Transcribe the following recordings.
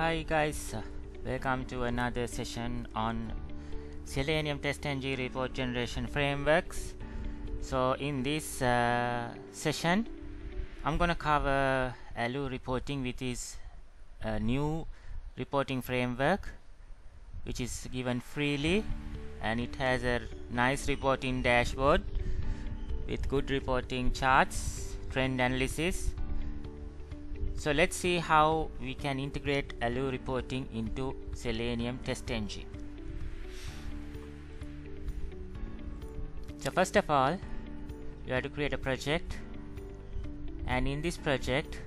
Hi guys, welcome to another session on Selenium Test TestNG report generation frameworks. So in this uh, session, I'm gonna cover Allure reporting which is a new reporting framework which is given freely and it has a nice reporting dashboard with good reporting charts, trend analysis so let's see how we can integrate Allure reporting into Selenium TestNG. So first of all, you have to create a project. And in this project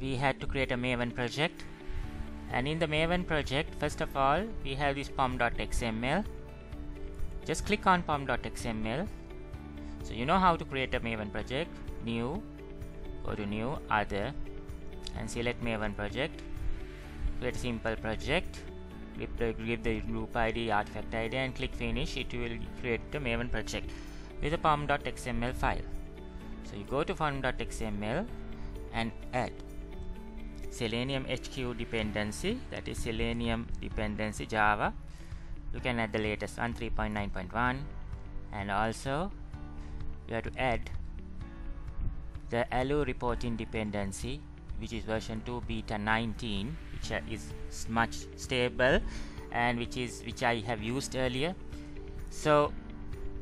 we had to create a Maven project. And in the Maven project first of all we have this pom.xml just click on pom.xml so you know how to create a maven project? New go to new other and select maven project. Create a simple project. Give the, group id artifact id and click finish. It will create the maven project with a pom.xml file. So you go to pom.xml and add selenium hq dependency that is selenium dependency java. You can add the latest one 3.9.1 and also you have to add the Allure reporting dependency which is version 2 beta 19 which is much stable and which is which I have used earlier. So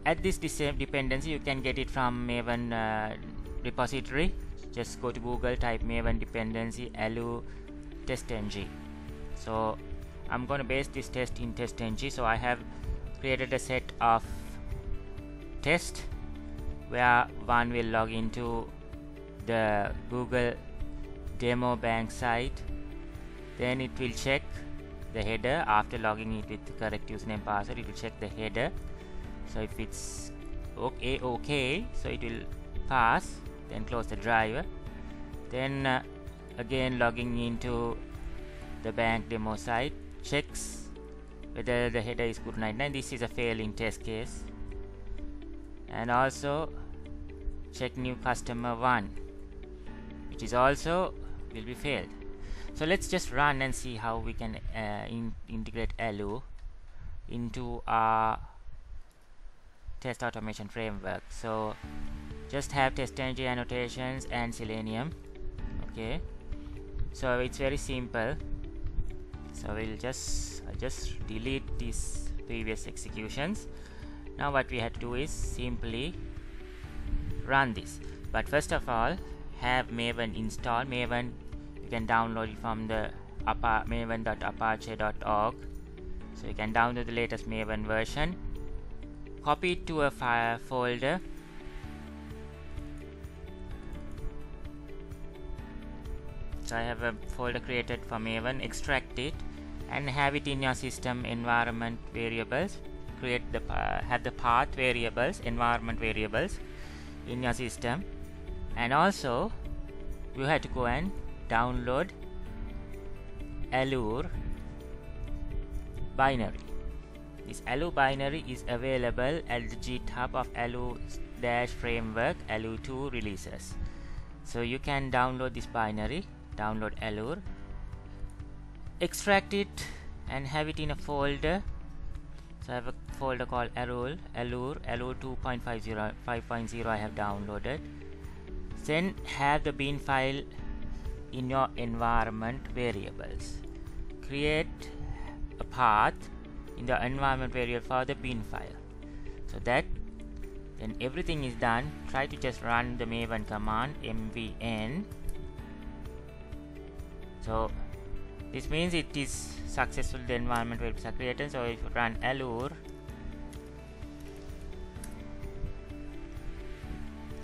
at this dependency you can get it from Maven uh, repository. Just go to Google type Maven dependency Allure testng so I'm going to base this test in test testng so I have created a set of test where one will log into the Google demo bank site. Then it will check the header. After logging it with the correct username password it will check the header. So if it's okay okay so it will pass then close the driver. Then uh, again logging into the bank demo site checks whether the header is Guru99 this is a failing test case and also check new customer 1 which is also will be failed. So let's just run and see how we can uh, in integrate Allure into our test automation framework. So just have testng annotations and selenium okay? So it's very simple. So we'll just uh, just delete these previous executions now what we have to do is simply run this. But first of all have maven install. Maven you can download it from the maven.apache.org so you can download the latest maven version. Copy it to a file folder. So I have a folder created for maven. Extract it and have it in your system environment variables create the have the path variables environment variables in your system. And also you have to go and download Allure binary. This Allure binary is available at the github of allure dash framework allure 2 releases. So you can download this binary download Allure extract it and have it in a folder so I have a folder called Allure, Allure, Allure 2.50, 5.0 I have downloaded. Then have the bin file in your environment variables. Create a path in the environment variable for the bin file. So that when everything is done try to just run the maven command mvn so this means it is successful the environment variables are created so if you run allure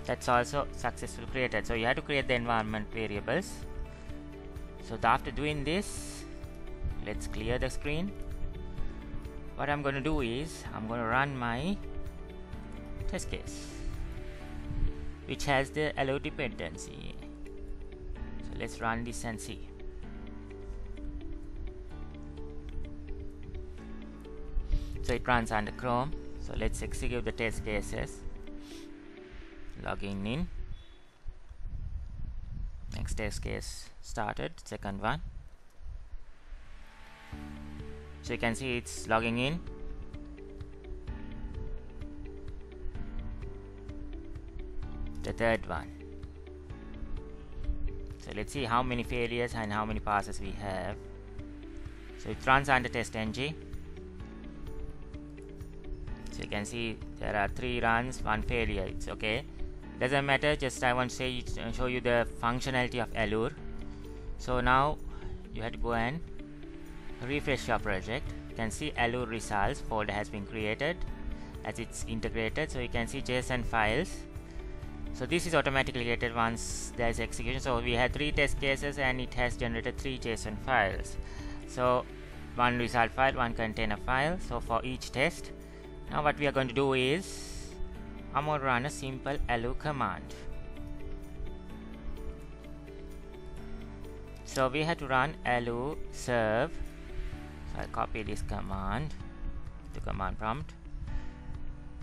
that's also successful created. So you have to create the environment variables. So after doing this let's clear the screen. What I'm going to do is I'm going to run my test case which has the Allure dependency so let's run this and see it runs under Chrome. So let's execute the test cases. Logging in. Next test case started second one. So you can see it's logging in. The third one. So let's see how many failures and how many passes we have. So it runs under TestNG so you can see there are three runs one failure it's okay. Doesn't matter just I want to say show you the functionality of Allure. So now you have to go and refresh your project. You can see Allure results folder has been created as it's integrated. So you can see JSON files. So this is automatically created once there's execution. So we had three test cases and it has generated three JSON files. So one result file one container file. So for each test now what we are going to do is I'm going to run a simple allure command. So we have to run allure serve. So I'll copy this command to command prompt.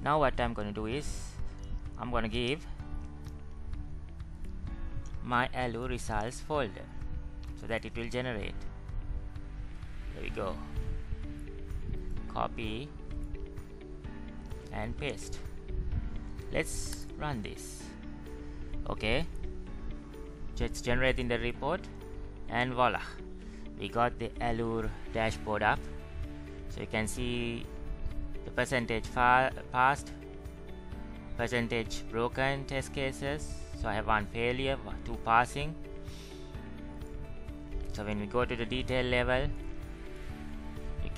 Now what I'm going to do is I'm going to give my allure results folder so that it will generate. There we go. Copy and paste. Let's run this. Okay. Just generating the report and voila. We got the allure dashboard up. So you can see the percentage passed percentage broken test cases. So I have one failure two passing. So when we go to the detail level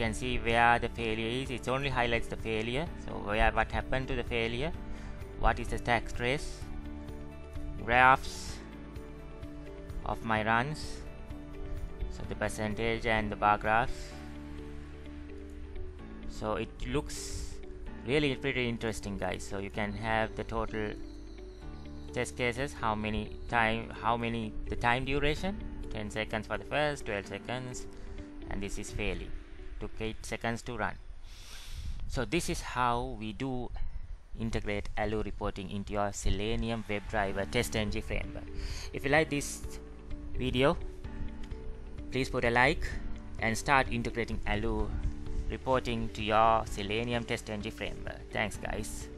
can see where the failure is. It only highlights the failure. So where what happened to the failure? What is the stack trace graphs of my runs. So the percentage and the bar graphs. So it looks really pretty interesting guys. So you can have the total test cases. How many time how many the time duration? 10 seconds for the first 12 seconds. And this is failing took 8 seconds to run. So this is how we do integrate Allure reporting into your Selenium WebDriver TestNG framework. If you like this video please put a like and start integrating Allure reporting to your Selenium TestNG framework. Thanks guys